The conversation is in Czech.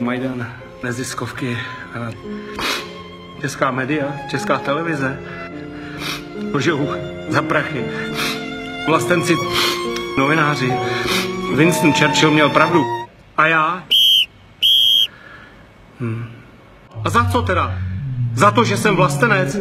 Majdan, neziskovky, eh, česká média, česká televize. Lžou za prachy. Vlastenci, novináři. Winston Churchill měl pravdu. A já? Hmm. A za co teda? Za to, že jsem vlastenec?